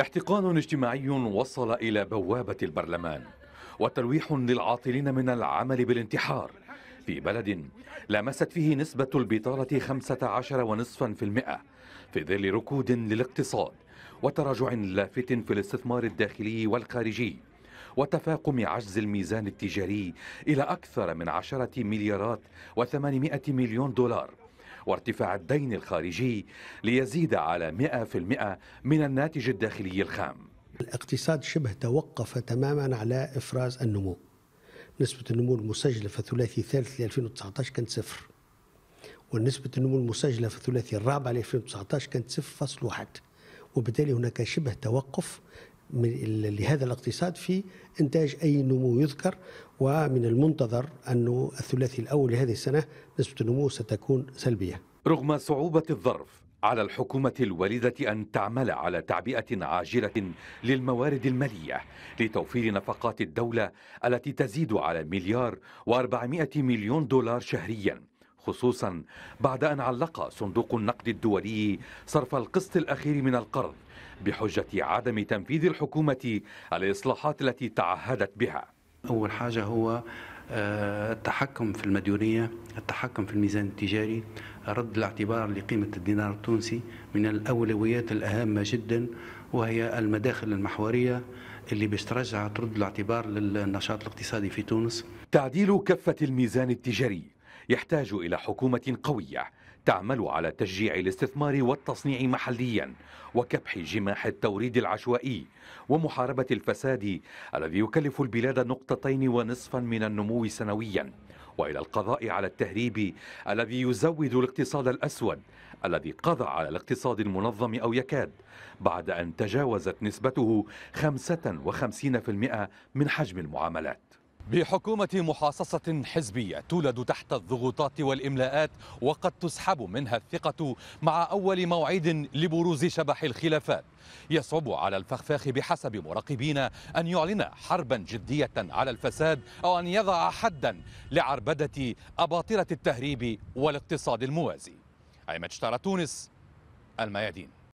احتقان اجتماعي وصل إلى بوابة البرلمان وتلويح للعاطلين من العمل بالانتحار. في بلد لامست فيه نسبة البطالة 15.5% في ظل ركود للاقتصاد وتراجع لافت في الاستثمار الداخلي والخارجي وتفاقم عجز الميزان التجاري إلى أكثر من عشرة مليارات و800 مليون دولار. وارتفاع الدين الخارجي ليزيد على 100% من الناتج الداخلي الخام. الاقتصاد شبه توقف تماما على إفراز النمو. نسبة النمو المسجلة في الثلاثي الثالث ل 2019 كانت صفر ونسبة النمو المسجلة في الثلاثي الرابع ل 2019 كانت 0.1 وبالتالي هناك شبه توقف لهذا الاقتصاد في إنتاج أي نمو يذكر ومن المنتظر أن الثلاثي الأول لهذه السنة نسبة النمو ستكون سلبية. رغم صعوبة الظرف على الحكومة الوالدة أن تعمل على تعبئة عاجلة للموارد المالية لتوفير نفقات الدولة التي تزيد على مليار و400 مليون دولار شهريا. خصوصا بعد أن علق صندوق النقد الدولي صرف القسط الأخير من القرض بحجة عدم تنفيذ الحكومة الإصلاحات التي تعهدت بها. أول حاجة هو آه، التحكم في المديونية التحكم في الميزان التجاري رد الاعتبار لقيمة الدينار التونسي من الأولويات الأهامة جدا وهي المداخل المحورية اللي باش ترجع ترد الاعتبار للنشاط الاقتصادي في تونس. تعديل كفة الميزان التجاري يحتاج إلى حكومة قوية تعمل على تشجيع الاستثمار والتصنيع محليا وكبح جماح التوريد العشوائي ومحاربة الفساد الذي يكلف البلاد نقطتين ونصفا من النمو سنويا. وإلى القضاء على التهريب الذي يزود الاقتصاد الأسود الذي قضى على الاقتصاد المنظم أو يكاد بعد أن تجاوزت نسبته 55% من حجم المعاملات. بحكومة محاصصة حزبية تولد تحت الضغوطات والإملاءات وقد تسحب منها الثقة مع أول موعد لبروز شبح الخلافات. يصعب على الفخفاخ بحسب مراقبين أن يعلن حربا جدية على الفساد أو أن يضع حدا لعربدة أباطرة التهريب والاقتصاد الموازي. عماد تونس الميادين.